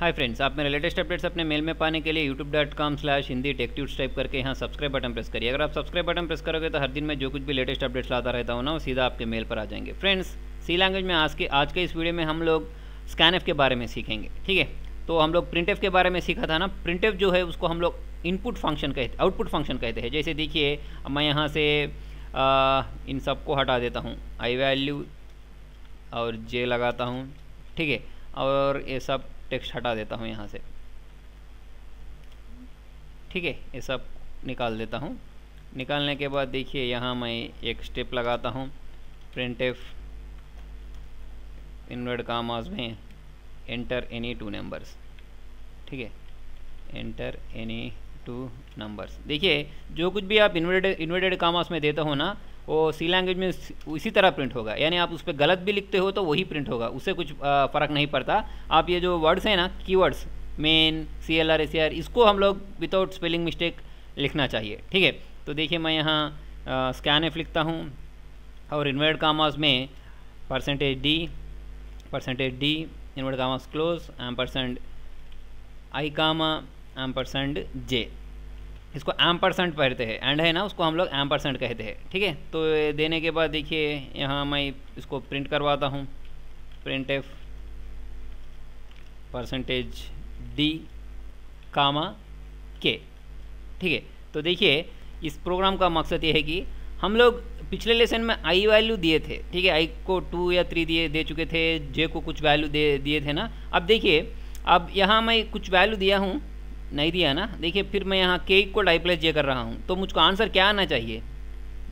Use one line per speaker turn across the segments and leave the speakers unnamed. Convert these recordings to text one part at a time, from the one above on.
Hi friends आप मेरे latest updates अपने मेल में पाने के लिए YouTube dot com slash Hindi टेक्ट्यूट्स type करके यहाँ सब्सक्राइब बटन प्रेस करिए। अगर आप सब्सक्राइब बटन प्रेस करोगे तो हर दिन मैं जो कुछ भी लेटेस्ट अपडेट्स लाता रहता हूँ ना वो सीधा आपके मेल पर आ जाएँगे। फ्रेंड्स सी लैंग्वेज में आज के आज के इस वीडियो में हम लोग स्कैन एफ़ के बारे में सीखेंगे ठीक है? तो हम लोग प्रिंट के बारे में सीखा था ना प्रिंट जो है उसको हम लोग इनपुट फ़ंक्शन कहते आउटपुट फ़ंक्शन कहते हैं। जैसे देखिए मैं यहाँ से आ, इन सबको हटा देता हूँ। आई वैल्यू और जे लगाता हूँ ठीक है? और ये सब टेक्स्ट हटा देता हूँ यहाँ से। ठीक है, ये सब निकाल देता हूँ। निकालने के बाद देखिए, यहाँ मैं एक स्टेप लगाता हूँ। प्रिंट एफ़, इनवर्ड कामास में, एंटर एनी टू नंबर्स। ठीक है, एंटर एनी टू नंबर्स। देखिए, जो कुछ भी आप इन्वर्टेड इन्वर्टेड कामास में देते हो ना वो सी लैंग्वेज में उसी तरह प्रिंट होगा। यानी आप उस पर गलत भी लिखते हो तो वही प्रिंट होगा। उससे कुछ फ़र्क नहीं पड़ता। आप ये जो वर्ड्स हैं ना keywords main C L R S R इसको हम लोग विदाउट स्पेलिंग मिस्टेक लिखना चाहिए। ठीक है? तो देखिए मैं यहाँ स्कैन एफ़ लिखता हूँ। और इन्वर्ट कामास में percentage D percentage D invert commas close M percent I comma M percent J इसको एम परसेंट पढ़ते हैं। एंड है ना, उसको हम लोग एम परसेंट कहते हैं। ठीक है? तो देने के बाद देखिए, यहाँ मैं इसको प्रिंट करवाता हूँ। Print F percentage D comma के ठीक है? तो देखिए, इस प्रोग्राम का मकसद ये है कि हम लोग पिछले लेसन में आई वैल्यू दिए थे। ठीक है? आई को टू या थ्री दिए, दे चुके थे। जे को कुछ वैल्यू दे, दिए थे ना? अब देखिए, अब यहाँ मैं कुछ वैल्यू दिया हूँ। नहीं दिया ना? देखिए, फिर मैं यहाँ के इक्वल आई प्लस जे कर रहा हूँ तो मुझको आंसर क्या आना चाहिए?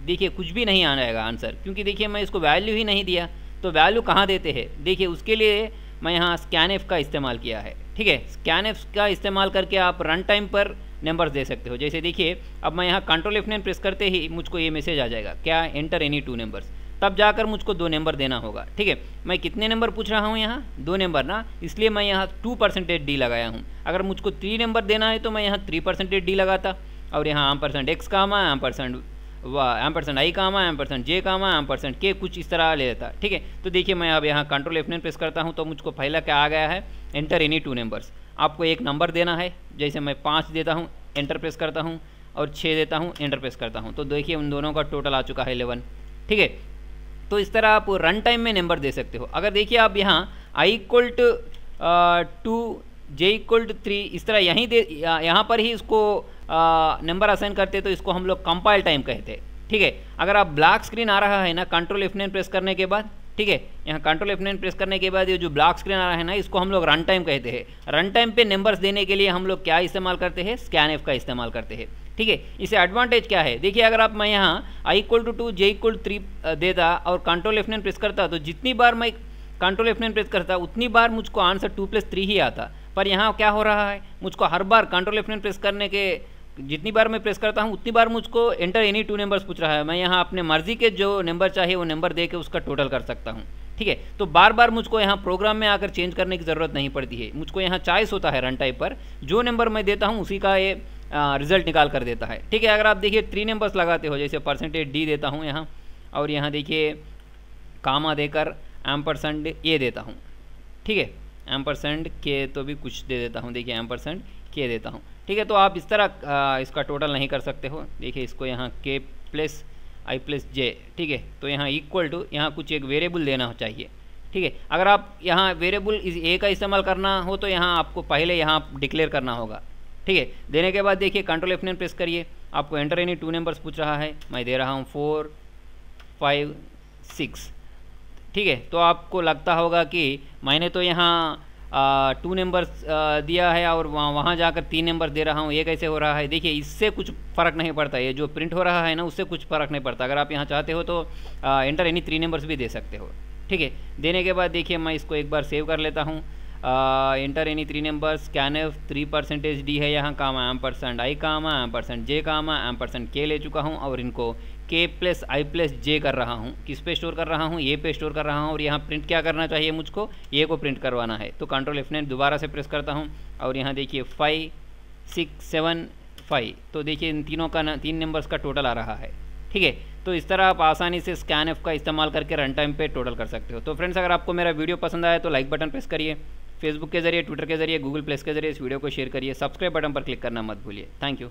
देखिए, कुछ भी नहीं आना आएगा आंसर क्योंकि देखिए, मैं इसको वैल्यू ही नहीं दिया। तो वैल्यू कहाँ देते हैं? देखिए, उसके लिए मैं यहाँ स्कैन एफ़ का इस्तेमाल किया है, ठीक है? स्कैन एफ़ का इस्तेमाल करके आप रन टाइम पर नंबर्स दे सकते हो। जैसे देखिए, अब मैं यहाँ कंट्रोल एफ़ प्रेस करते ही मुझको ये मैसेज आ जाएगा, क्या? एंटर एनी टू नंबर्स तब जाकर मुझको दो नंबर देना होगा, ठीक है? मैं कितने नंबर पूछ रहा हूँ यहाँ? दो नंबर ना? इसलिए मैं यहाँ टू परसेंटेज डी लगाया हूँ। अगर मुझको थ्री नंबर देना है तो मैं यहाँ थ्री परसेंटेज डी लगाता। और यहाँ आम परसेंट एक्स कामा आम परसेंट वाह एम परसेंट आई काम comma M percent J comma M percent K कुछ इस तरह ले लेता, ठीक है? तो देखिए, मैं अब यहाँ कंट्रोल एफ़ प्रेस करता हूँ तो मुझको पहला क्या आ गया है? एंटर एनी टू नंबर्स आपको एक नंबर देना है, जैसे मैं पाँच देता हूँ एंटर प्रेस करता हूँ, और छः देता हूँ एंटर प्रेस करता हूँ। तो देखिए, उन दोनों का टोटल आ चुका है इलेवन ठीक है? तो इस तरह आप रन टाइम में नंबर दे सकते हो। अगर देखिए आप यहाँ I equal to two J equal to three इस तरह यहीं दे यहाँ पर ही इसको नंबर असाइन करते तो इसको हम लोग कंपाइल टाइम कहते हैं। ठीक है? अगर आप ब्लैक स्क्रीन आ रहा है ना कंट्रोल एफ़ प्रेस करने के बाद, ठीक है? यहाँ कंट्रोल एफ़ प्रेस करने के बाद ये जो ब्लॉक स्क्रीन आ रहा है ना, इसको हम लोग रन टाइम कहते हैं। रन टाइम पे नंबर्स देने के लिए हम लोग क्या इस्तेमाल करते हैं? स्कैन एफ़ का इस्तेमाल करते हैं। ठीक है, इसे एडवांटेज क्या है? देखिए, अगर आप मैं यहाँ I equal to two J equal to three और कंट्रोल एफ़ प्रेस करता तो जितनी बार मैं कंट्रोल एफ़ प्रेस करता, उतनी बार मुझको आंसर टू प्लस थ्री ही आता। पर यहाँ क्या हो रहा है? मुझको हर बार कंट्रोल एफ़ प्रेस करने के, जितनी बार मैं प्रेस करता हूँ, उतनी बार मुझको एंटर एनी टू नंबर्स पूछ रहा है। मैं यहाँ अपने मर्ज़ी के जो नंबर चाहिए, वो नंबर दे के उसका टोटल कर सकता हूँ। ठीक है तो बार बार मुझको यहाँ प्रोग्राम में आकर चेंज करने की ज़रूरत नहीं पड़ती है। मुझको यहाँ चॉइस होता है रन टाइप पर। जो नंबर मैं देता हूँ, उसी का ये रिज़ल्ट निकाल कर देता है। ठीक है अगर आप देखिए थ्री नंबर्स लगाते हो जैसे परसेंटेज डी देता हूँ यहाँ और यहाँ देखिए कामा देकर एम परसेंट ए देता हूँ। ठीक है एम परसेंट के तो भी कुछ दे देता हूँ। देखिए एम परसेंट के देता हूँ। ठीक है तो आप इस तरह आ, इसका टोटल नहीं कर सकते हो। देखिए इसको यहाँ के प्लस आई प्लस जे ठीक है तो यहाँ इक्वल टू यहाँ कुछ एक वेरिएबल देना चाहिए। ठीक है अगर आप यहाँ वेरिएबल इस ए का इस्तेमाल करना हो तो यहाँ आपको पहले यहाँ डिक्लेयर करना होगा। ठीक है? देने के बाद देखिए कंट्रोल एफ़ प्रेस करिए। आपको एंटर एनी टू नंबर्स पूछ रहा है। मैं दे रहा हूँ फोर फाइव सिक्स ठीक है? तो आपको लगता होगा कि मैंने तो यहाँ टू नंबर्स दिया है और वहाँ वहाँ जाकर तीन नंबर दे रहा हूँ। ये कैसे हो रहा है? देखिए, इससे कुछ फ़र्क नहीं पड़ता। ये जो प्रिंट हो रहा है ना, उससे कुछ फ़र्क नहीं पड़ता। अगर आप यहाँ चाहते हो तो एंटर एनी थ्री नंबर्स भी दे सकते हो। ठीक है? देने के बाद देखिए, मैं इसको एक बार सेव कर लेता हूँ। Enter any three number scan F three percentage D है, यहाँ comma M percent I comma M percent J comma M percent K ले चुका हूँ और इनको के प्लस आई प्लस जे कर रहा हूँ। किस पे स्टोर कर रहा हूँ? ए पे स्टोर कर रहा हूँ और यहाँ प्रिंट क्या करना चाहिए मुझको? ए को प्रिंट करवाना है। तो कंट्रोल एफ़ दोबारा से प्रेस करता हूँ और यहाँ देखिए फाइव सिक्स सेवन फाइव तो देखिए इन तीनों का तीन नंबर्स का टोटल आ रहा है। ठीक है? तो इस तरह आप आसानी से स्कैन एफ़ का इस्तेमाल करके रन टाइम पे टोटल कर सकते हो। तो फ्रेंड्स अगर आपको मेरा वीडियो पसंद आया तो लाइक बटन प्रेस करिए। फेसबुक के ज़रिए ट्विटर के ज़रिए गूगल प्लस के ज़रिए इस वीडियो को शेयर करिए सब्सक्राइब बटन पर क्लिक करना मत भूलिए। Thank you